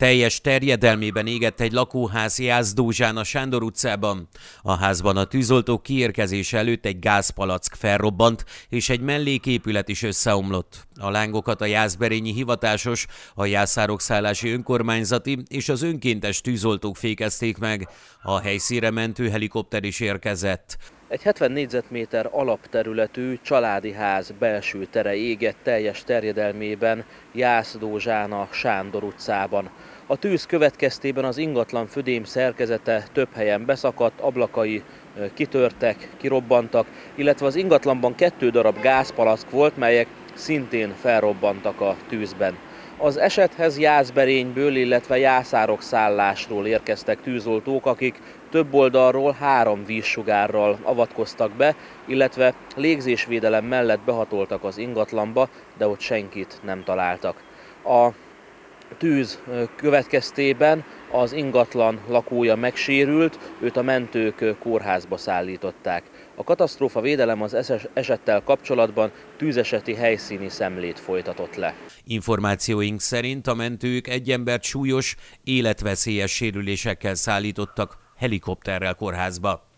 Teljes terjedelmében égett egy lakóház Jászdózsán a Sándor utcában. A házban a tűzoltók kiérkezése előtt egy gázpalack felrobbant, és egy melléképület is összeomlott. A lángokat a Jászberényi hivatásos, a Jászárok szállási önkormányzati és az önkéntes tűzoltók fékezték meg. A helyszíre mentő helikopter is érkezett. Egy 70 négyzetméter alapterületű családi ház belső tere égett teljes terjedelmében Jászdózsán a Sándor utcában. A tűz következtében az ingatlan födém szerkezete több helyen beszakadt, ablakai kitörtek, kirobbantak, illetve az ingatlanban kettő darab gázpalack volt, melyek szintén felrobbantak a tűzben. Az esethez Jászberényből, illetve Jászárok szállásról érkeztek tűzoltók, akik több oldalról három vízsugárral avatkoztak be, illetve légzésvédelem mellett behatoltak az ingatlanba, de ott senkit nem találtak. A tűz következtében az ingatlan lakója megsérült, őt a mentők kórházba szállították. A katasztrófa védelem az esettel kapcsolatban tűzeseti helyszíni szemlét folytatott le. Információink szerint a mentők egy embert súlyos, életveszélyes sérülésekkel szállítottak helikopterrel kórházba.